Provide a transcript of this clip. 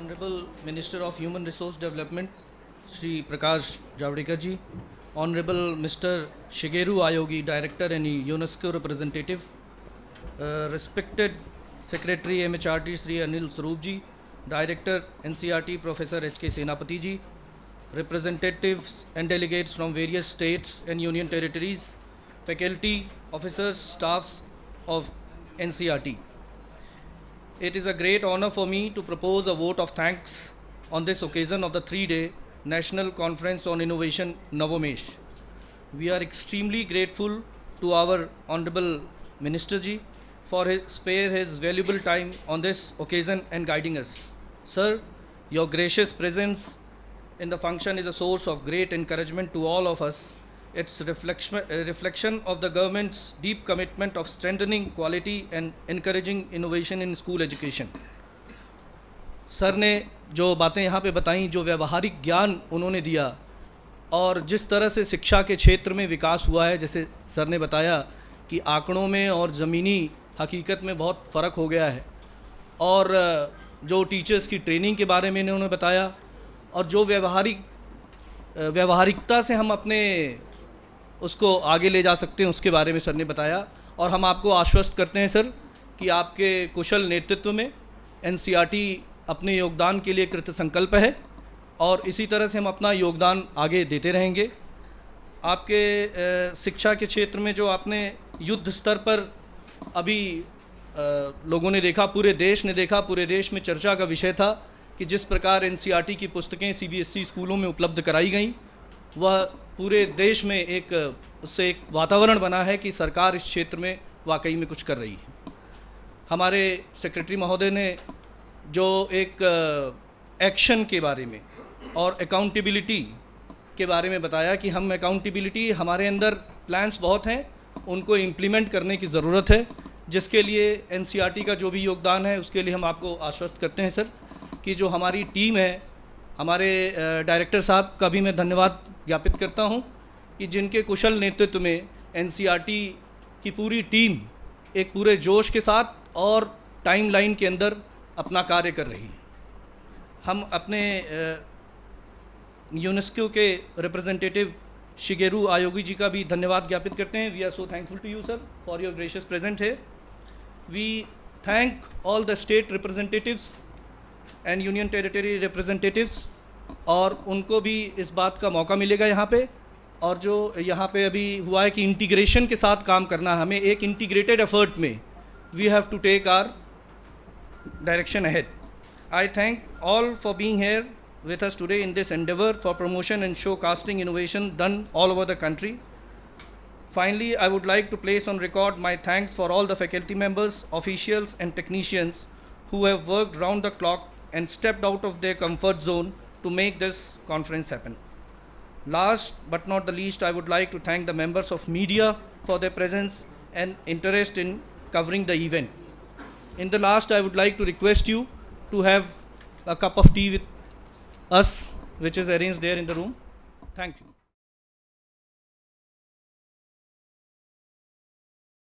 Honorable Minister of Human Resource Development, Sri Prakash Javadekar ji, Honorable Mr. Shigeru Aoki, Director and UNESCO Representative, uh, respected Secretary MHRT Sri Anil Swaroop ji, Director NCRT Professor HK Senapati ji, representatives and delegates from various states and union territories, faculty, officers, staffs of NCRT. It is a great honor for me to propose a vote of thanks on this occasion of the three-day National Conference on Innovation Navomesh. We are extremely grateful to our Honorable Minister Ji for his, spare his valuable time on this occasion and guiding us. Sir, your gracious presence in the function is a source of great encouragement to all of us its uh, reflection of the government's deep commitment of strengthening quality and encouraging innovation in school education. Sir ने जो बातें यहाँ पे बताई जो व्यवहारिक ज्ञान उन्होंने दिया और जिस तरह से शिक्षा के क्षेत्र में विकास हुआ है जैसे सर ने बताया कि आंकड़ों में और ज़मीनी हकीकत में बहुत फ़र्क हो गया है और जो टीचर्स की ट्रेनिंग के बारे में इन्होंने बताया और जो व्यवहारिक व्यवहारिकता से हम अपने उसको आगे ले जा सकते हैं उसके बारे में सर ने बताया और हम आपको आश्वस्त करते हैं सर कि आपके कुशल नेतृत्व में एन अपने योगदान के लिए कृत संकल्प है और इसी तरह से हम अपना योगदान आगे देते रहेंगे आपके शिक्षा के क्षेत्र में जो आपने युद्ध स्तर पर अभी लोगों ने देखा पूरे देश ने देखा पूरे देश में चर्चा का विषय था कि जिस प्रकार एन की पुस्तकें सी e स्कूलों में उपलब्ध कराई गईं वह पूरे देश में एक उससे एक वातावरण बना है कि सरकार इस क्षेत्र में वाकई में कुछ कर रही है हमारे सेक्रेटरी महोदय ने जो एक एक्शन के बारे में और अकाउंटेबिलिटी के बारे में बताया कि हम अकाउंटेबिलिटी हमारे अंदर प्लान्स बहुत हैं उनको इम्प्लीमेंट करने की ज़रूरत है जिसके लिए एन e का जो भी योगदान है उसके लिए हम आपको आश्वस्त करते हैं सर कि जो हमारी टीम है हमारे डायरेक्टर साहब का भी मैं धन्यवाद ज्ञापित करता हूँ कि जिनके कुशल नेतृत्व में एन e की पूरी टीम एक पूरे जोश के साथ और टाइम लाइन के अंदर अपना कार्य कर रही है हम अपने यूनेस्को के रिप्रेजेंटेटिव शिगेरू आयोगी जी का भी धन्यवाद ज्ञापित करते हैं we are so thankful to you sir for your gracious present है we thank all the state representatives and union territory representatives और उनको भी इस बात का मौका मिलेगा यहाँ पे और जो यहाँ पे अभी हुआ है कि इंटीग्रेशन के साथ काम करना हमें एक इंटीग्रेटेड एफर्ट में we have to take our direction ahead I thank all for being here with us today in this endeavour for promotion and showcasing innovation done all over the country Finally I would like to place on record my thanks for all the faculty members officials and technicians who have worked round the clock and stepped out of their comfort zone to make this conference happen. Last but not the least, I would like to thank the members of media for their presence and interest in covering the event. In the last, I would like to request you to have a cup of tea with us, which is arranged there in the room. Thank you.